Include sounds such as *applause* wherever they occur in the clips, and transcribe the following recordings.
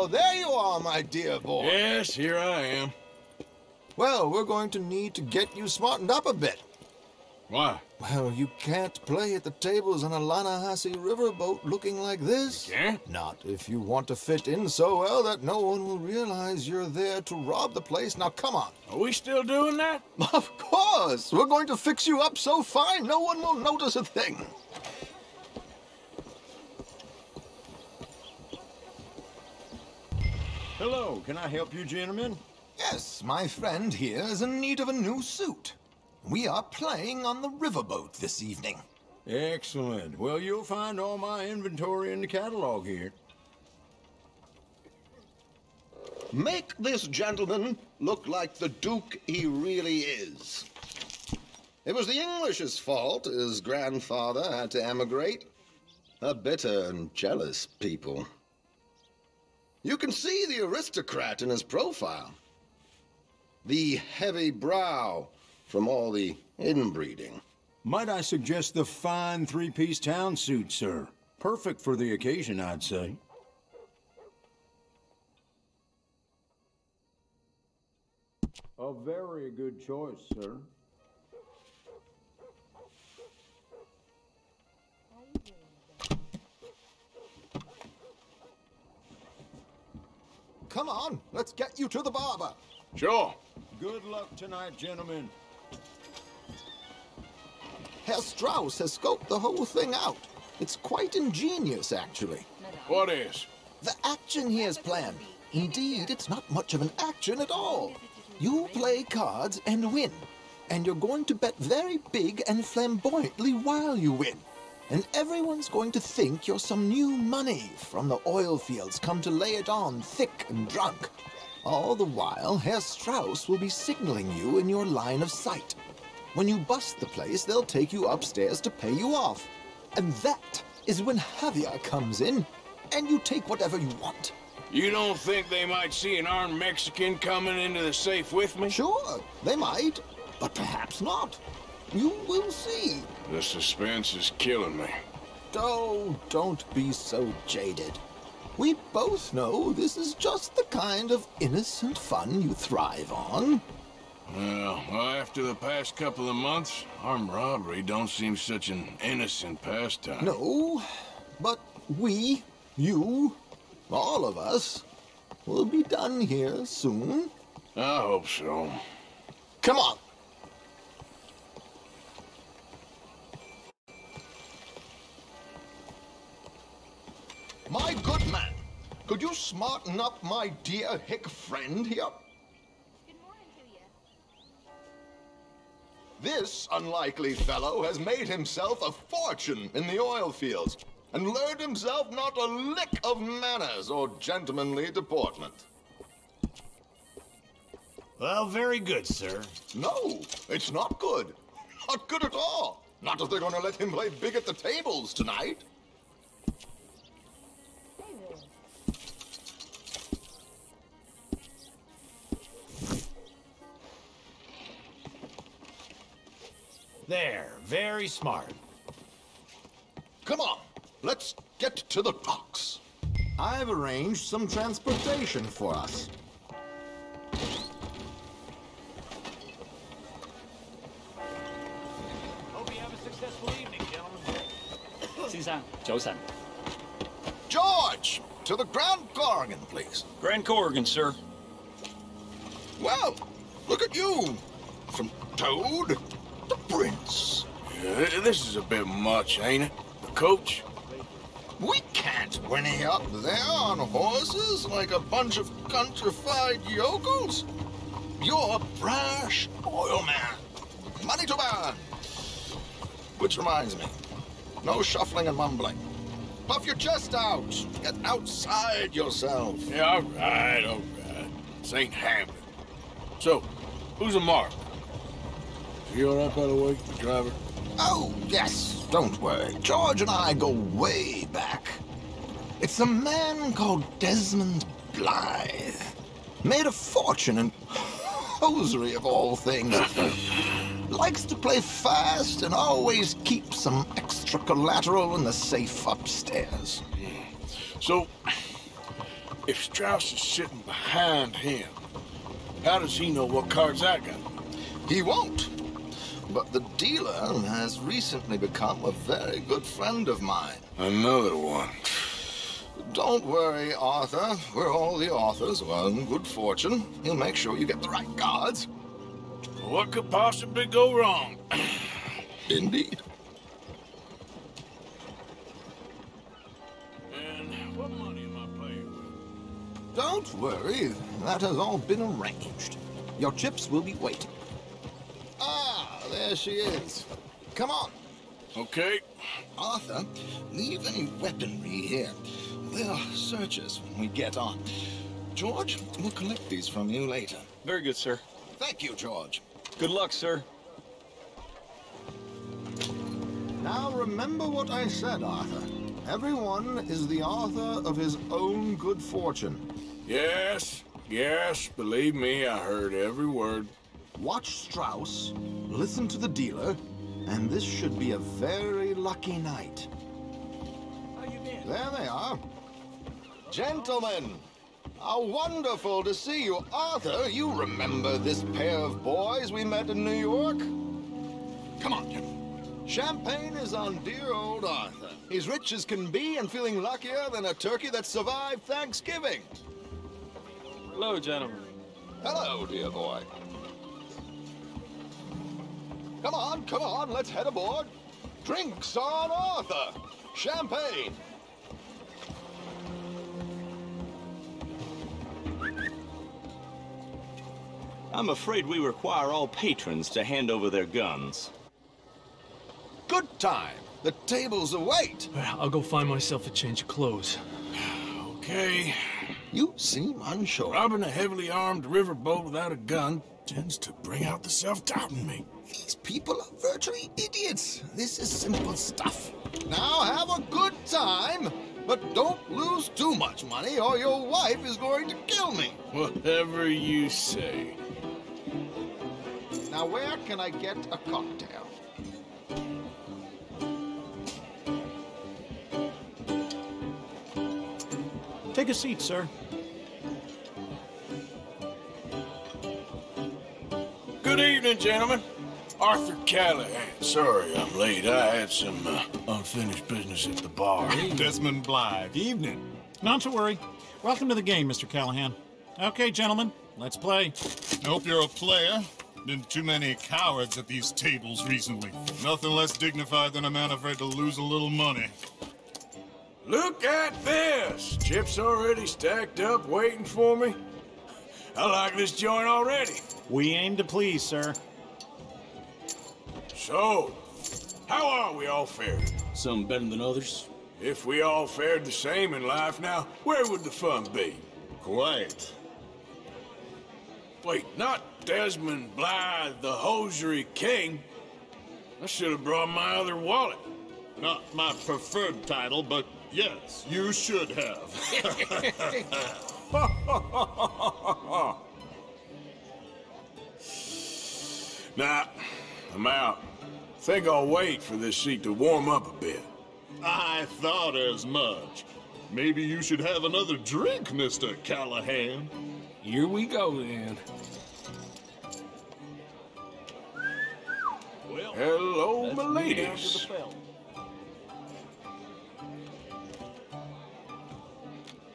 Oh, there you are, my dear boy. Yes, here I am. Well, we're going to need to get you smartened up a bit. Why? Well, you can't play at the tables on a Lannahechee riverboat looking like this. Can't? Not if you want to fit in so well that no one will realize you're there to rob the place. Now, come on. Are we still doing that? *laughs* Of course! We're going to fix you up so fine no one will notice a thing. Hello, can I help you gentlemen? Yes, my friend here is in need of a new suit. We are playing on the riverboat this evening. Excellent. Well, you'll find all my inventory in the catalog here. Make this gentleman look like the Duke he really is. It was the English's fault his grandfather had to emigrate. A bitter and jealous people. You can see the aristocrat in his profile. The heavy brow from all the inbreeding. Might I suggest the fine three-piece town suit, sir? Perfect for the occasion, I'd say. A very good choice, sir. Come on, let's get you to the barber. Sure. Good luck tonight, gentlemen. Herr Strauss has scoped the whole thing out. It's quite ingenious, actually. What is? The action he has planned. Indeed, it's not much of an action at all. You play cards and win. And you're going to bet very big and flamboyantly while you win. And everyone's going to think you're some new money from the oil fields come to lay it on thick and drunk. All the while, Herr Strauss will be signaling you in your line of sight. When you bust the place, they'll take you upstairs to pay you off. And that is when Javier comes in, and you take whatever you want. You don't think they might see an armed Mexican coming into the safe with me? Sure, they might, but perhaps not. You will see. The suspense is killing me. Oh, don't be so jaded. We both know this is just the kind of innocent fun you thrive on. Well, after the past couple of months, armed robbery don't seem such an innocent pastime. No, but we, you, all of us, will be done here soon. I hope so. Come on. My good man, could you smarten up my dear hick friend here? Good morning to you. This unlikely fellow has made himself a fortune in the oil fields and learned himself not a lick of manners or gentlemanly deportment. Well, very good, sir. No, it's not good. Not good at all. Not if they're going to let him play big at the tables tonight. There, very smart. Come on, let's get to the box. I've arranged some transportation for us. Hope you *coughs* George, to the Grand Korrigan, please. Grand Korrigan, sir. Well, look at you. Some toad. Prince. Yeah, this is a bit much, ain't it? Coach? We can't whinny up there on horses like a bunch of countrified yokels. You're a brash oil man. Money to burn. Which reminds me, no shuffling and mumbling. Puff your chest out. Get outside yourself. Yeah, all right, all right. This ain't happening. So, who's a mark? You all right, by the way, driver? Oh, yes, don't worry. George and I go way back. It's a man called Desmond Blythe. Made a fortune in hosiery of all things. Likes to play fast and always keeps some extra collateral in the safe upstairs. So, if Strauss is sitting behind him, how does he know what cards I got? He won't. But the dealer has recently become a very good friend of mine. Another one. Don't worry, Arthur. We're all the authors of our good fortune. He'll make sure you get the right cards. What could possibly go wrong? *clears throat* Indeed. And what money am I playing with? Don't worry. That has all been arranged. Your chips will be waiting. There she is. Come on. Okay. Arthur, leave any weaponry here. They'll search us when we get on. George, we'll collect these from you later. Very good, sir. Thank you, George. Good luck, sir. Now remember what I said, Arthur. Everyone is the author of his own good fortune. Yes, yes, believe me, I heard every word. Watch Strauss, listen to the dealer, and this should be a very lucky night. How you been? There they are. Gentlemen, how wonderful to see you. Arthur, you remember this pair of boys we met in New York? Come on, Jim. Champagne is on dear old Arthur. He's rich as can be and feeling luckier than a turkey that survived Thanksgiving. Hello, gentlemen. Hello, dear boy. Come on, come on, let's head aboard. Drinks on Arthur. Champagne. I'm afraid we require all patrons to hand over their guns. Good time. The tables await. I'll go find myself a change of clothes. *sighs* Okay. You seem unsure. Robbing a heavily armed riverboat without a gun tends to bring out the self-doubt in me. These people are virtually idiots. This is simple stuff. Now have a good time, but don't lose too much money or your wife is going to kill me. Whatever you say. Now where can I get a cocktail? Take a seat, sir. Good evening, gentlemen. Arthur Callahan. Sorry I'm late. I had some uh, unfinished business at the bar. Desmond Blythe. Evening. Not to worry. Welcome to the game, Mr. Callahan. Okay, gentlemen, let's play. Hope you're a player. Been too many cowards at these tables recently. Nothing less dignified than a man afraid to lose a little money. Look at this! Chips already stacked up, waiting for me. I like this joint already. We aim to please, sir. So, how are we all fared? Some better than others. If we all fared the same in life now, where would the fun be? Quite. Wait, not Desmond Blythe, the hosiery king. I should have brought my other wallet. Not my preferred title, but yes, you should have. *laughs* Nah, I'm out. Think I'll wait for this seat to warm up a bit. I thought as much. Maybe you should have another drink, Mr. Callahan. Here we go then. Well, Hello, let's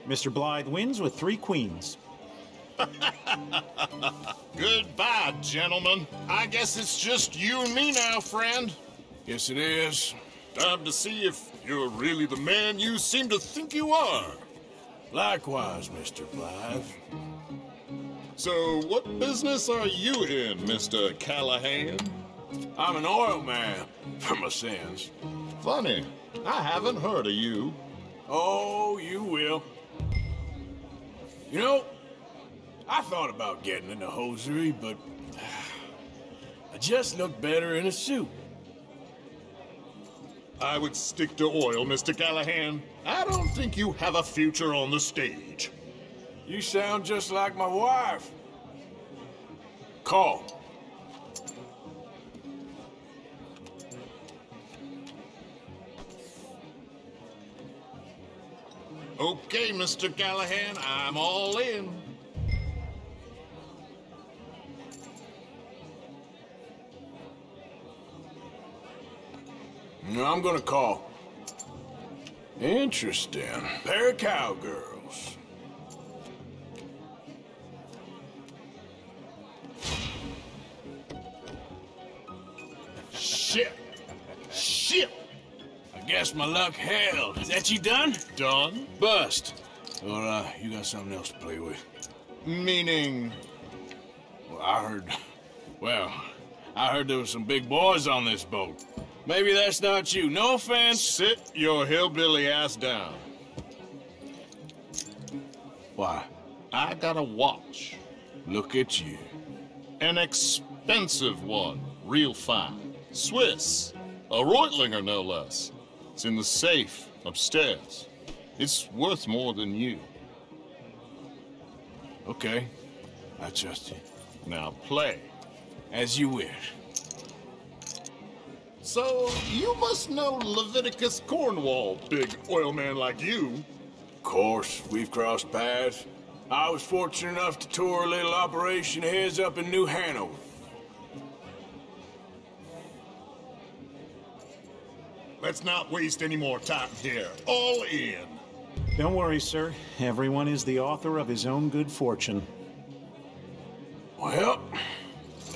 Mr. Blythe wins with three queens. *laughs* Goodbye, gentlemen. I guess it's just you and me now, friend. Yes, it is. Time to see if you're really the man you seem to think you are. Likewise, Mr. Blythe. So, what business are you in, Mr. Callahan? I'm an oil man, for my sins. Funny, I haven't heard of you. Oh, you will. You know, I thought about getting into hosiery, but I just look better in a suit. I would stick to oil, Mr. Callahan. I don't think you have a future on the stage. You sound just like my wife. Call. Okay, Mr. Callahan, I'm all in. I'm gonna call. Interesting. Pair of cowgirls. Guess my luck held. Is that you done? Done? Bust. Or, uh, you got something else to play with? Meaning. Well, I heard. Well, I heard there was some big boys on this boat. Maybe that's not you. No offense. Sit your hillbilly ass down. Why? I got a watch. Look at you. An expensive one. Real fine. Swiss. A Reutlinger, no less. It's in the safe upstairs. It's worth more than you. Okay. I trust you. Now play. As you wish. So, you must know Leviticus Cornwall, big oil man like you. Of course, we've crossed paths. I was fortunate enough to tour a little operation his up in New Hanover. Let's not waste any more time here. All in. Don't worry, sir. Everyone is the author of his own good fortune. Well,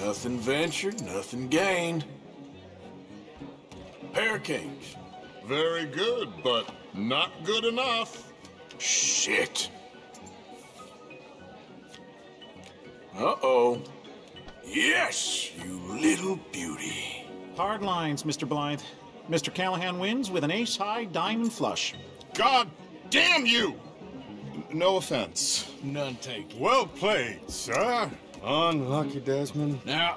nothing ventured, nothing gained. Pair of kings. Very good, but not good enough. Shit. Uh-oh. Yes, you little beauty. Hard lines, Mr. Blythe. Mr. Callahan wins with an ace-high diamond flush. God damn you! No offense. None taken. Well played, sir. Unlucky, Desmond. Now,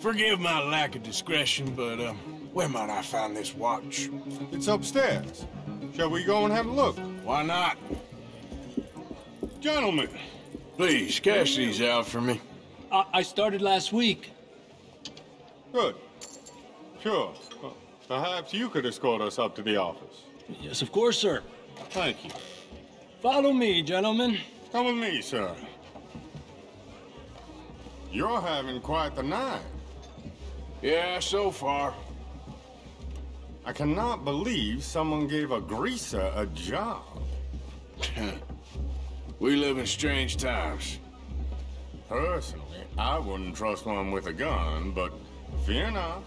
forgive my lack of discretion, but, um, where might I find this watch? It's upstairs. Shall we go and have a look? Why not? Gentlemen. Please, cash these out for me. I, I started last week. Good. Sure. Uh, perhaps you could escort us up to the office. Yes, of course, sir. Thank you. Follow me, gentlemen. Come with me, sir. You're having quite the night. Yeah, so far. I cannot believe someone gave a greaser a job. *laughs* we live in strange times. Personally, I wouldn't trust one with a gun, but fear not.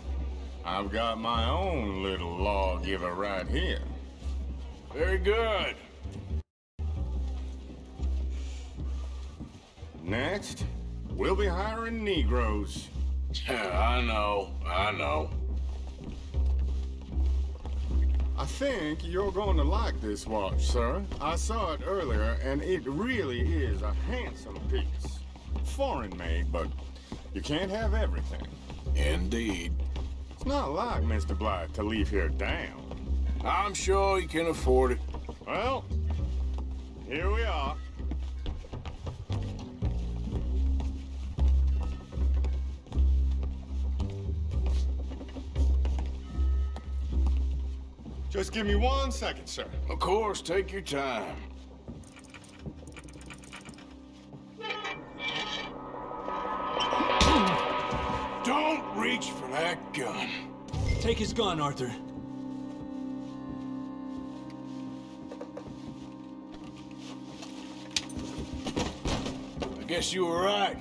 I've got my own little lawgiver right here. Very good. Next, we'll be hiring Negroes. *laughs* I know, I know. I think you're going to like this watch, sir. I saw it earlier, and it really is a handsome piece. Foreign made, but you can't have everything. Indeed. It's not like Mr. Blythe to leave here down. I'm sure you can afford it. Well, here we are. Just give me one second, sir. Of course, take your time. Take his gun, Arthur. I guess you were right.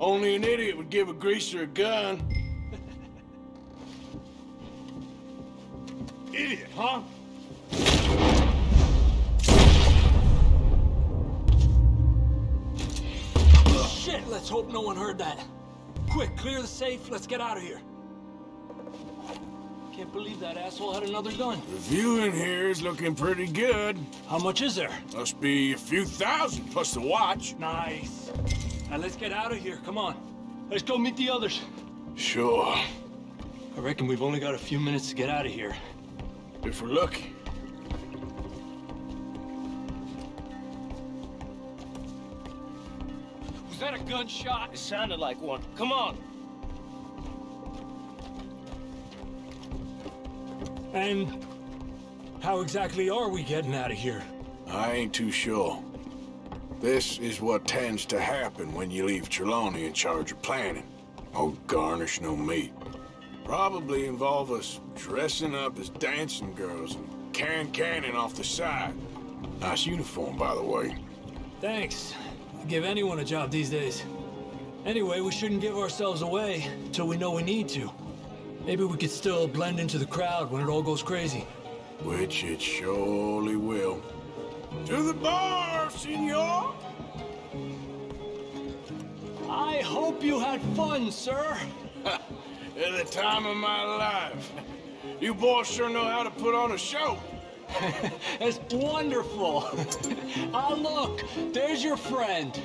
Only an idiot would give a greaser a gun. Idiot, huh? Shit, let's hope no one heard that. Quick, clear the safe. Let's get out of here. Can't believe that asshole had another gun. The view in here is looking pretty good. How much is there? Must be a few thousand plus the watch. Nice. Now let's get out of here. Come on. Let's go meet the others. Sure. I reckon we've only got a few minutes to get out of here. If we're lucky. Was that a gunshot? It sounded like one. Come on. And how exactly are we getting out of here? I ain't too sure. This is what tends to happen when you leave Trelawney in charge of planning. Oh, garnish no meat. Probably involve us dressing up as dancing girls and can cannon off the side. Nice uniform, by the way. Thanks. I Give anyone a job these days. Anyway, we shouldn't give ourselves away till we know we need to. Maybe we could still blend into the crowd when it all goes crazy. Which it surely will. To the bar, senor! I hope you had fun, sir. At the time of my life. You boys sure know how to put on a show. *laughs* That's wonderful. *laughs* ah, look, there's your friend.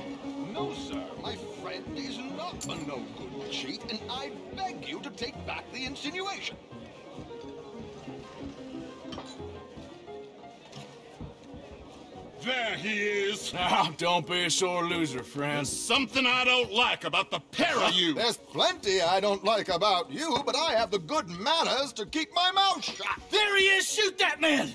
No, sir. My friend is not a no-good cheat, and I beg you to take back the insinuation. There he is. Now, don't be a sore loser, friend. There's something I don't like about the pair of you. There's plenty I don't like about you, but I have the good manners to keep my mouth shut. There he is! Shoot that man!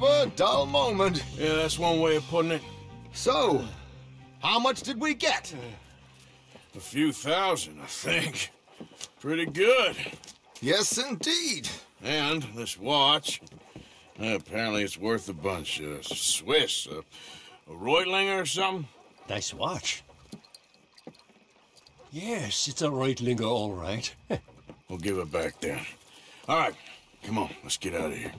Never a dull moment. Yeah, that's one way of putting it. So, how much did we get? A few thousand, I think. Pretty good. Yes, indeed. And this watch, uh, apparently it's worth a bunch. Uh, Swiss, uh, a Reutlinger or something? Nice watch. Yes, it's a Reutlinger, all right. *laughs* We'll give it back then. All right, come on, let's get out of here.